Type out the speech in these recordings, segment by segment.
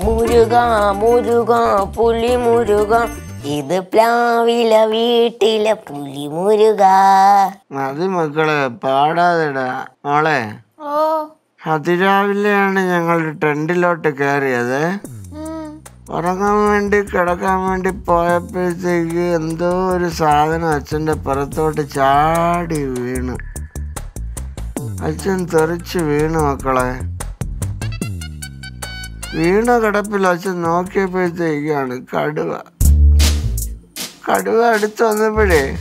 മുരുക മുരുക പുലി മുരുക. ഇത് പ്ലാവില വീട്ടിലെ പുലി മുരുക. മതി മക്കളെ പാടാതെടാ. മോളെ ഓ. അതിരാവിലെയാണ് ഞങ്ങൾ ടെന്റിലോട്ട് കയറിയത്. ഉറങ്ങാൻ വേണ്ടി കിടക്കാൻ വേണ്ടി പോയപ്പോഴത്തേക്ക് എന്തോ ഒരു സാധനം അച്ഛന്റെ പുറത്തോട്ട് ചാടി വീണു. അച്ഛൻ തെറിച്ച് വീണു മക്കളെ. വീണ കിടപ്പിൽ അച്ഛൻ നോക്കിയപ്പോഴത്തേക്കാണ് കടുവ. കടുവ അടുത്ത് വന്നപ്പോഴേ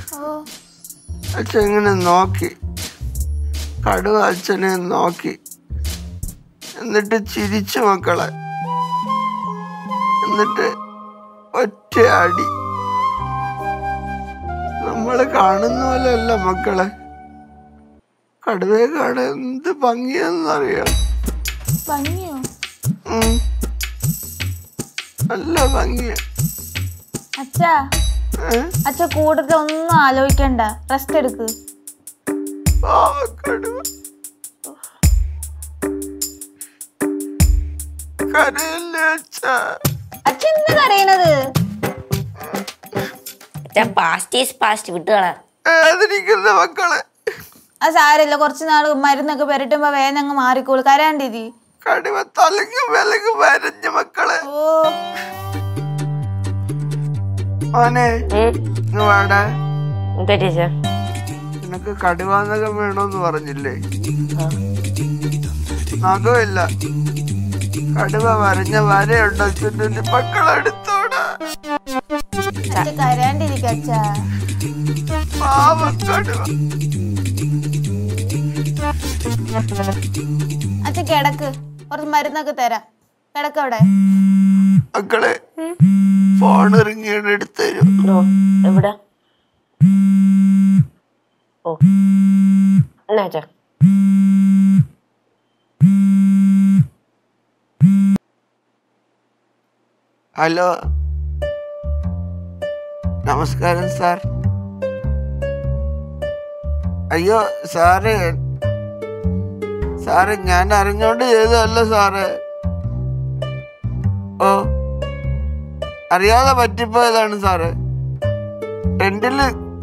അച്ഛൻ ഇങ്ങനെ നോക്കി. കടുവ അച്ഛനെ നോക്കി. എന്നിട്ട് ചിരിച്ചു മക്കളെ. എന്നിട്ട് ഒറ്റ അടി. നമ്മൾ കാണുന്ന പോലെയല്ല മക്കളെ. കടുവയെ കാണാൻ എന്ത് ഭംഗിയാണെന്നറിയാം? ഭംഗിയോ? ഉം. നല്ല ഭംഗിയാ. അച്ഛാ അച്ഛ കൂടുതൽ ഒന്നും ആലോചിക്കണ്ട. റെസ്റ്റ് എടുക്ക്. അച്ഛാ? എന്ത് കരയണത്? മക്കളെ. ആ സാരല്ല കുറച്ച് നാൾ മരുന്നൊക്കെ പെരട്ടുമ്പോ വേദന അങ്ങ് മാറിക്കോളൂ. കരാണ്ടിരി കടുവ തലങ്ങ് വിലങ്ങ് വരഞ്ഞ മക്കളെ. ഓ. മോനെ വാടാ. എന്താ ടീച്ചർ? നിനക്ക് കടുവാനകം വേണോന്ന് പറഞ്ഞില്ലേ? നഖമില്ല. കടുവ വരഞ്ഞ വരയുണ്ടോ ചുണ്ടിന് മക്കളെടുത്തോടാ അച്ഛാ. പാവം കടുവ. അച്ഛ കിടക്ക്. കുറച്ച് മരുന്നൊക്കെ തരാം. കിടക്കവിടെ? മക്കളെ ഫോൺ ഇറങ്ങിയാണ് എടുത്തരും ഓ എവിടെ? ഓ. ഹലോ. നമസ്കാരം സാർ. അയ്യോ സാറ് സാറ് ഞാൻ അറിഞ്ഞോണ്ട് ചെയ്തതല്ല സാറ്. ഓ അറിയാതെ പറ്റിപ്പോയതാണ് സാറ്. ടെന്റിൽ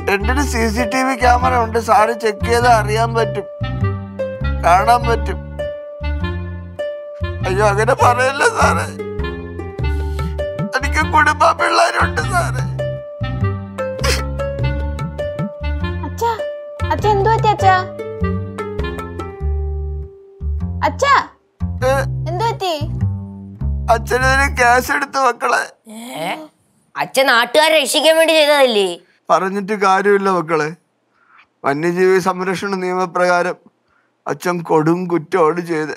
ടെന്റിൽ C C T V camera ഉണ്ട്. സാറ് ചെക്ക് ചെയ്താൽ അറിയാൻ പറ്റും. കാണാൻ പറ്റും. അയ്യോ അങ്ങനെ പറയല്ല സാറേ? എനിക്ക് കുടുംബ പിള്ളേരുണ്ട്. അച്ഛനെതിരെ കേസ് എടുത്ത് മക്കളെ. അച്ഛൻ നാട്ടുകാരെ രക്ഷിക്കാൻ വേണ്ടി ചെയ്തതല്ലേ? പറഞ്ഞിട്ട് കാര്യമില്ല മക്കളെ. വന്യജീവി സംരക്ഷണ നിയമപ്രകാരം അച്ഛൻ കൊടും കുറ്റമാണ് ചെയ്ത്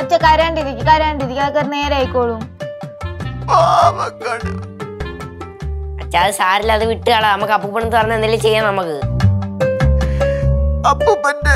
അച്ഛ കരാണ്ടിരിക്കും കരാണ്ടിരിക്കും അതൊക്കെ നേരെ ആയിക്കോളും അച്ഛാ അത് സാരില്ല അത് വിട്ടുകളാ നമുക്ക് അപ്പൂപ്പണെന്ന് പറഞ്ഞ എന്തെങ്കിലും ചെയ്യാം നമുക്ക്. അപ്പൂപ്പന്റെ